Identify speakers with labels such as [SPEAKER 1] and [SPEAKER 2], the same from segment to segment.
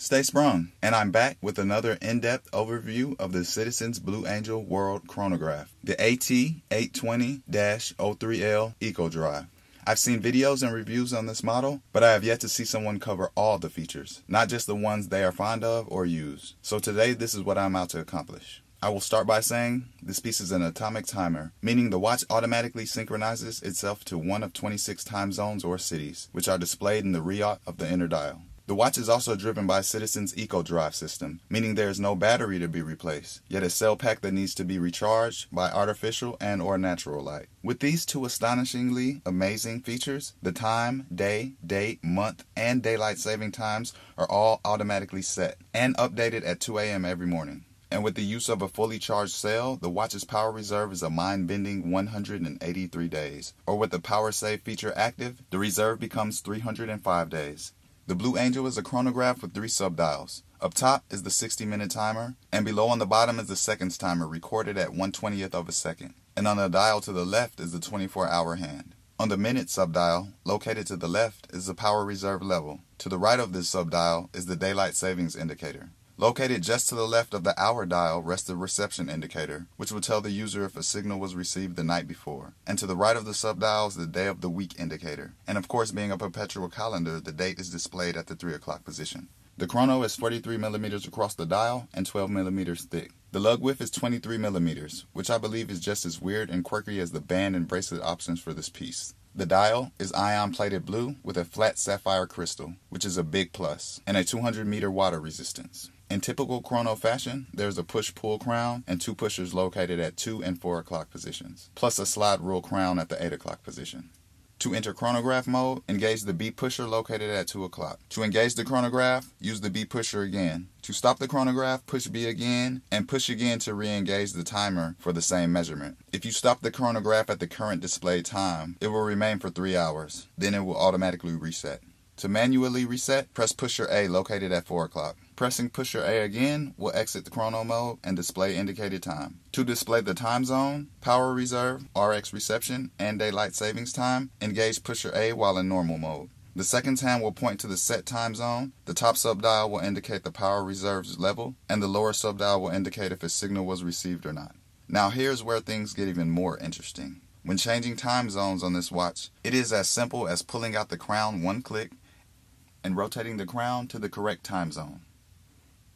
[SPEAKER 1] Stay sprung, and I'm back with another in-depth overview of the Citizens Blue Angel World Chronograph, the AT8020-03L Eco Drive. I've seen videos and reviews on this model, but I have yet to see someone cover all the features, not just the ones they are fond of or use. So today this is what I'm out to accomplish. I will start by saying this piece is an atomic timer, meaning the watch automatically synchronizes itself to one of 26 time zones or cities, which are displayed in the rehaut of the inner dial. The watch is also driven by Citizen's Eco Drive system, meaning there is no battery to be replaced, yet a cell pack that needs to be recharged by artificial and or natural light. With these two astonishingly amazing features, the time, day, date, month, and daylight saving times are all automatically set and updated at 2 a.m. every morning. And with the use of a fully charged cell, the watch's power reserve is a mind-bending 183 days. Or with the power save feature active, the reserve becomes 305 days. The Blue Angel is a chronograph with three subdials. Up top is the 60 minute timer, and below on the bottom is the seconds timer recorded at 120th of a second. And on the dial to the left is the 24 hour hand. On the minute subdial, located to the left, is the power reserve level. To the right of this subdial is the daylight savings indicator. Located just to the left of the hour dial rests the reception indicator, which will tell the user if a signal was received the night before. And to the right of the subdial is the day of the week indicator. And of course, being a perpetual calendar, the date is displayed at the 3 o'clock position. The chrono is 43 millimeters across the dial and 12 millimeters thick. The lug width is 23 millimeters, which I believe is just as weird and quirky as the band and bracelet options for this piece. The dial is ion plated blue with a flat sapphire crystal, which is a big plus, and a 200 meter water resistance. In typical chrono fashion, there's a push-pull crown and two pushers located at 2 and 4 o'clock positions, plus a slide rule crown at the 8 o'clock position. To enter chronograph mode, engage the B pusher located at 2 o'clock. To engage the chronograph, use the B pusher again. To stop the chronograph, push B again, and push again to re-engage the timer for the same measurement. If you stop the chronograph at the current displayed time, it will remain for 3 hours. Then it will automatically reset. To manually reset, press pusher A located at 4 o'clock. Pressing pusher A again will exit the chrono mode and display indicated time. To display the time zone, power reserve, RX reception, and daylight savings time, engage pusher A while in normal mode. The seconds hand will point to the set time zone, the top subdial will indicate the power reserve's level, and the lower subdial will indicate if a signal was received or not. Now here's where things get even more interesting. When changing time zones on this watch, it is as simple as pulling out the crown one click and rotating the crown to the correct time zone.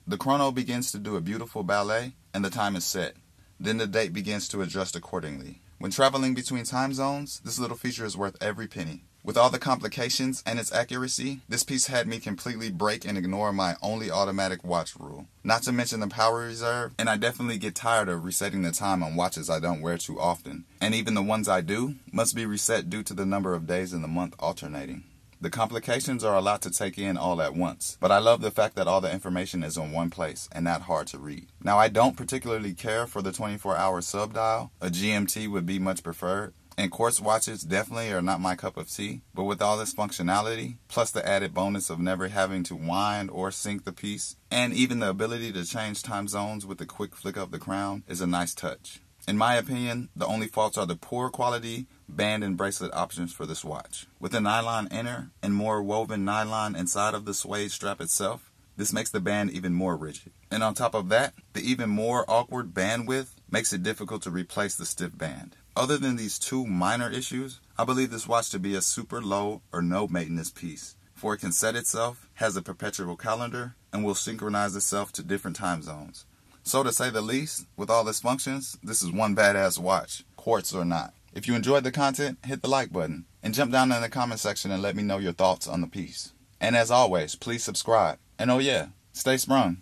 [SPEAKER 1] The chrono begins to do a beautiful ballet and the time is set. Then the date begins to adjust accordingly. When traveling between time zones, this little feature is worth every penny. With all the complications and its accuracy, this piece had me completely break and ignore my only automatic watch rule. Not to mention the power reserve, and I definitely get tired of resetting the time on watches I don't wear too often. And even the ones I do must be reset due to the number of days in the month alternating. The complications are a lot to take in all at once, but I love the fact that all the information is in one place and not hard to read. Now, I don't particularly care for the 24 hour sub dial. A GMT would be much preferred. And quartz watches definitely are not my cup of tea, but with all this functionality, plus the added bonus of never having to wind or sync the piece, and even the ability to change time zones with a quick flick of the crown is a nice touch. In my opinion, the only faults are the poor quality band and bracelet options for this watch. With a nylon inner and more woven nylon inside of the suede strap itself, this makes the band even more rigid. And on top of that, the even more awkward band width makes it difficult to replace the stiff band. Other than these two minor issues, I believe this watch to be a super low or no maintenance piece, for it can set itself, has a perpetual calendar, and will synchronize itself to different time zones. So to say the least, with all its functions, this is one badass watch, quartz or not. If you enjoyed the content, hit the like button and jump down in the comment section and let me know your thoughts on the piece. And as always, please subscribe. And oh yeah, stay sprung.